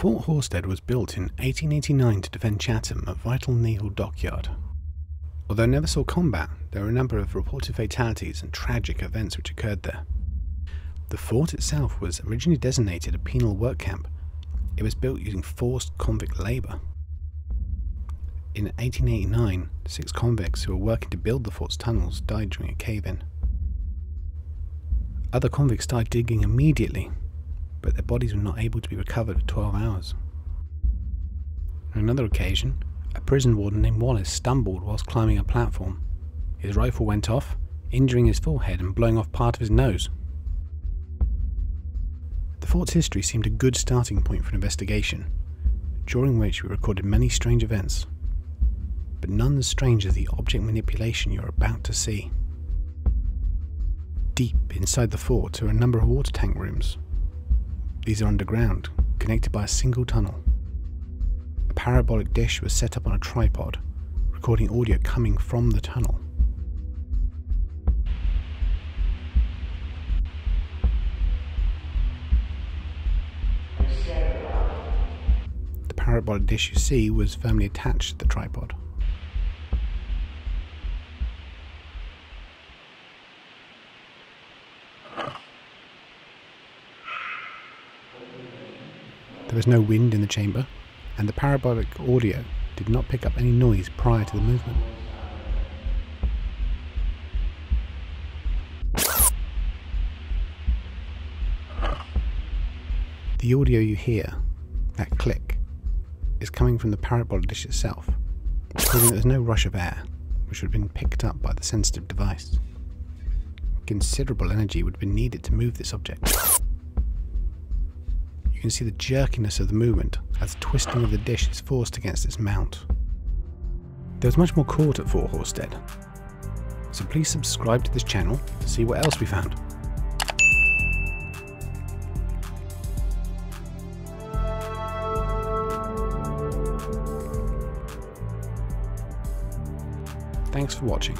Fort Horsted was built in 1889 to defend Chatham, a vital naval dockyard. Although never saw combat, there are a number of reported fatalities and tragic events which occurred there. The fort itself was originally designated a penal work camp. It was built using forced convict labour. In 1889, six convicts who were working to build the fort's tunnels died during a cave in. Other convicts died digging immediately, but their bodies were not able to be recovered for 12 hours. On another occasion, a prison warden named Wallace stumbled whilst climbing a platform. His rifle went off, injuring his forehead and blowing off part of his nose. The fort's history seemed a good starting point for an investigation, during which we recorded many strange events, but none as strange as the object manipulation you're about to see. Deep inside the fort are a number of water tank rooms. These are underground, connected by a single tunnel. A parabolic dish was set up on a tripod, recording audio coming from the tunnel. The parabolic dish you see was firmly attached to the tripod. There was no wind in the chamber, and the parabolic audio did not pick up any noise prior to the movement. The audio you hear, that click, is coming from the parabolic dish itself, proving that there's no rush of air, which would have been picked up by the sensitive device. Considerable energy would have been needed to move this object. You can see the jerkiness of the movement as the twisting of the dish is forced against its mount. There was much more caught at Fort Horsted, so please subscribe to this channel to see what else we found. Thanks for watching.